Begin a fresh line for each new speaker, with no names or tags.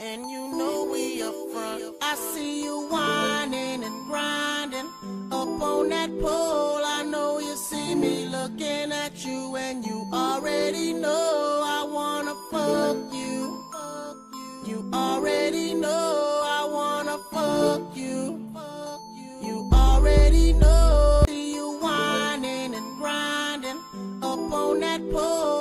and you know we up front. I see you whining and grinding up on that pole. I know you see me looking at you, and you already know I wanna fuck you. You already know I wanna fuck you. You already know. You whining and grinding up on that pole.